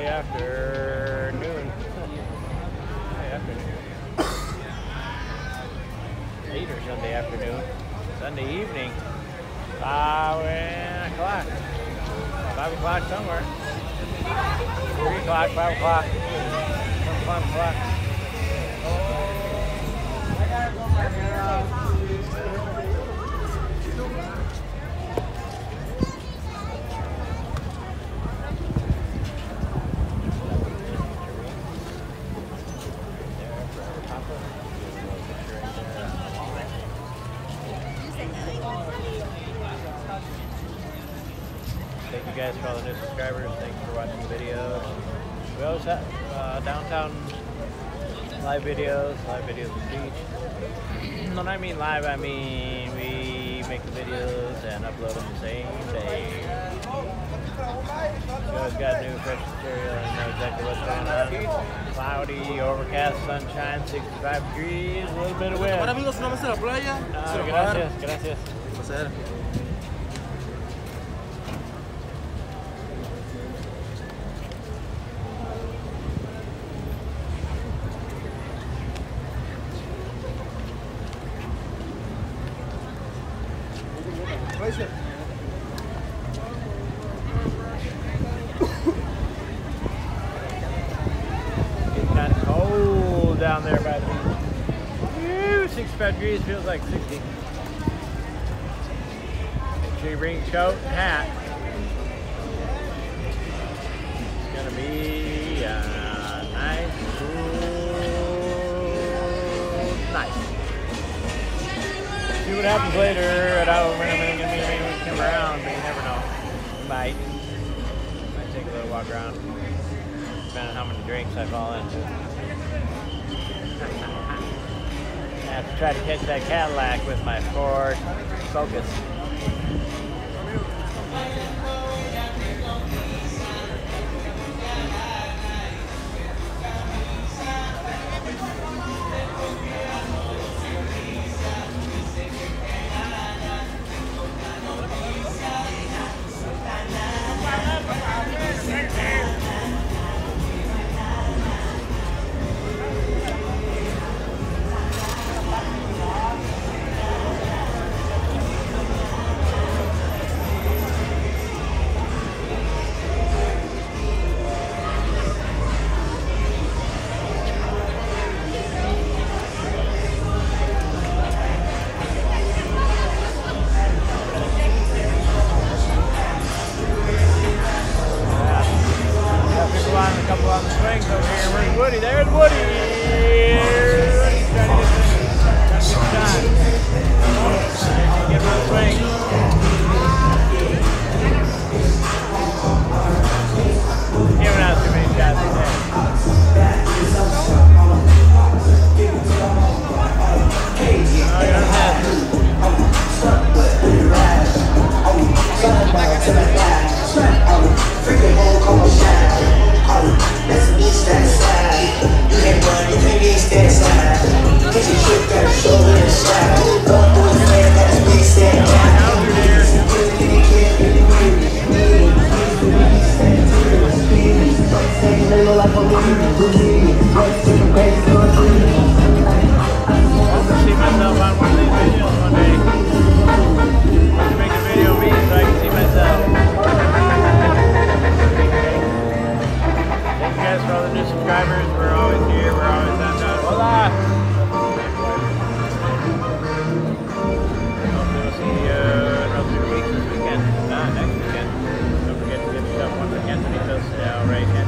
Sunday afternoon. Sunday afternoon. Or Sunday afternoon. Sunday evening. Five o'clock. Five o'clock somewhere. Three o'clock, five o'clock. Five o'clock. Guys for all the new subscribers. Thanks for watching the videos. We always have uh, downtown live videos, live videos of the Beach. when I mean live, I mean we make the videos and upload them the same day. We always got new fresh material and know exactly what's going on. Cloudy, overcast, sunshine, 65 degrees, a little bit of wind. Bueno amigos, una vez a la playa. Ah, se lo va a dar. gracias, gracias. It's kind of cold down there by the beach. Woo, 65 degrees feels like 60. Make sure you bring coat and hat. It's gonna be uh, nice, cool night. See what happens later. I don't come around, but you never know. Might. Might take a little walk around depending on how many drinks I fall into. I have to try to catch that Cadillac with my Ford Focus. Couple on the swings over here. Where's Woody? There's Woody. Yeah, right,